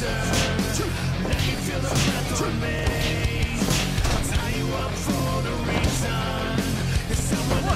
I'll tie you up for the reason. You're someone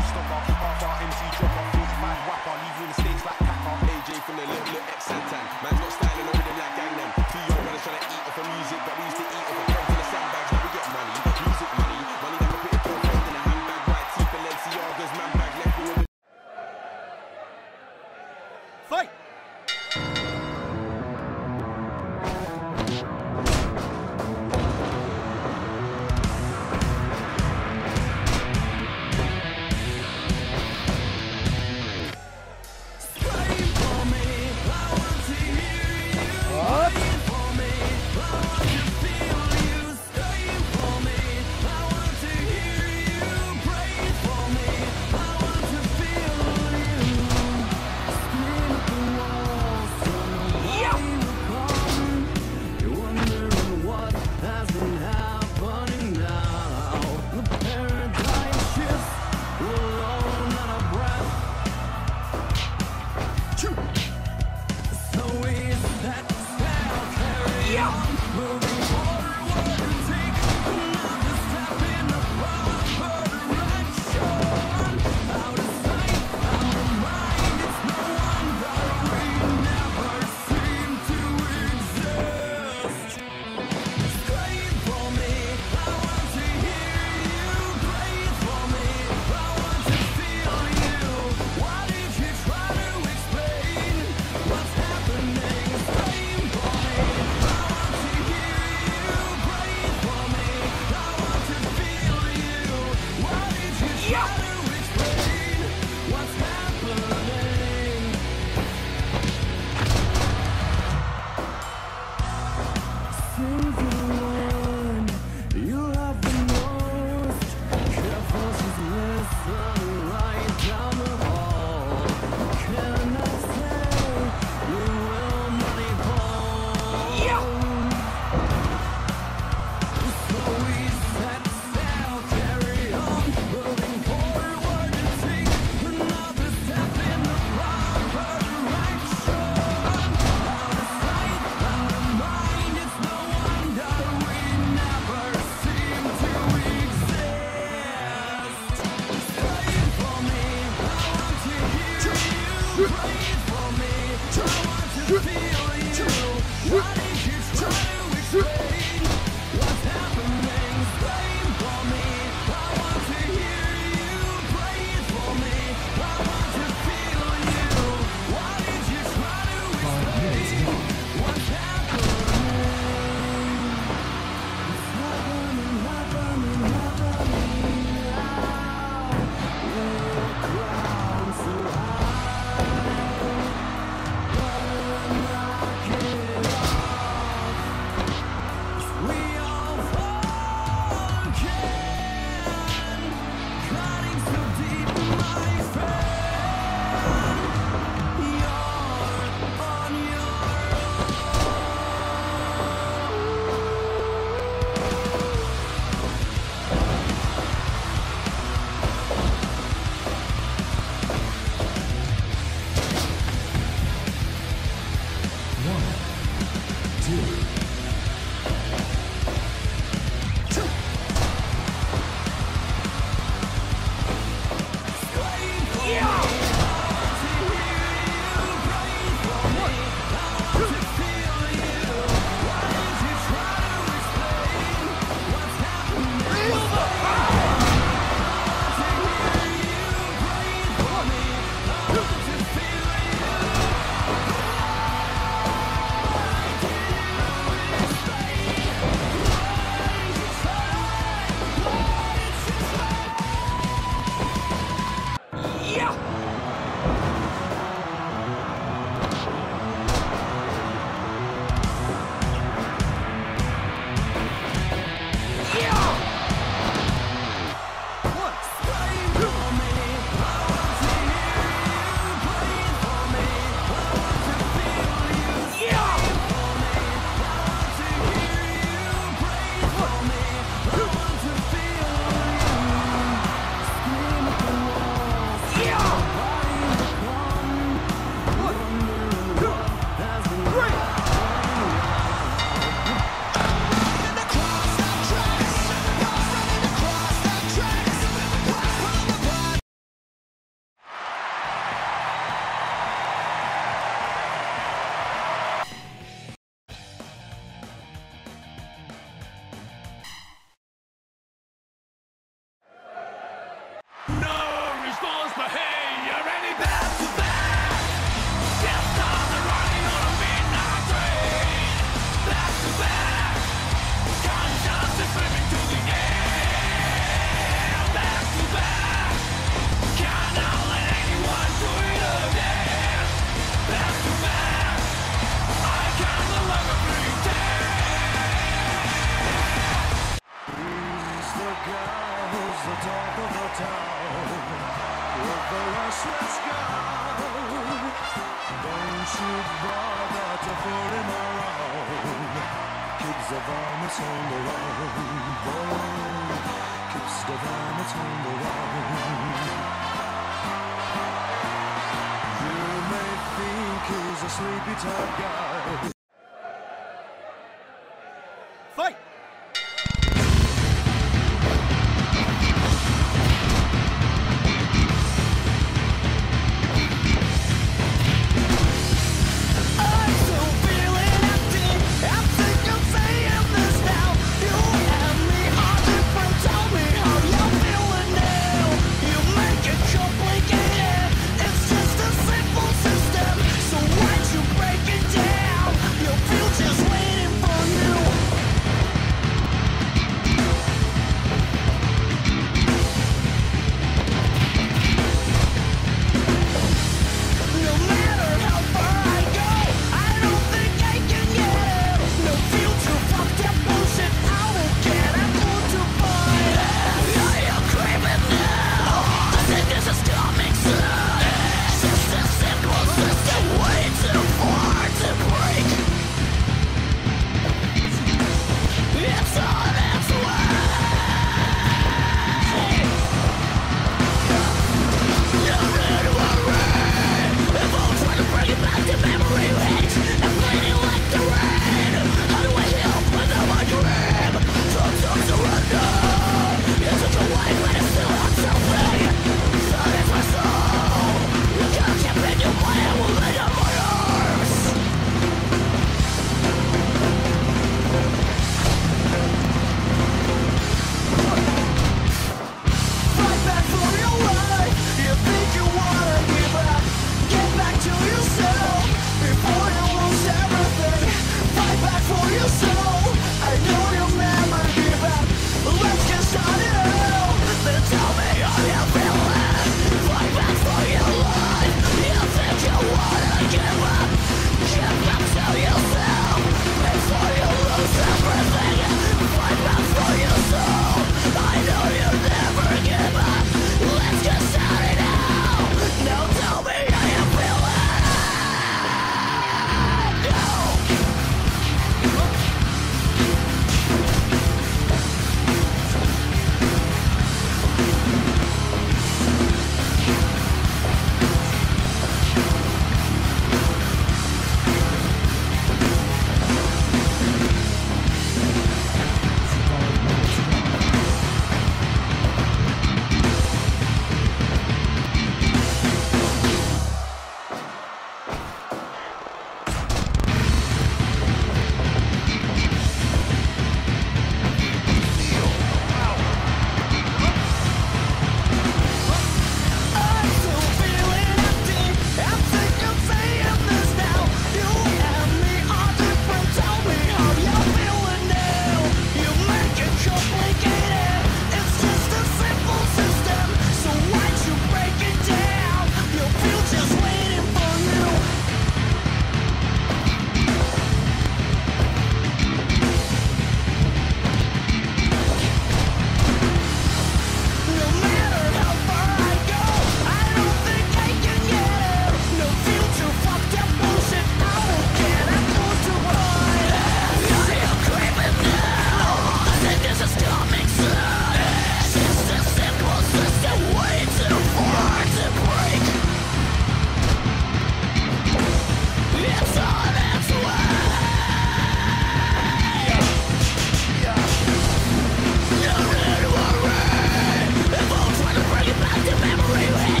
really?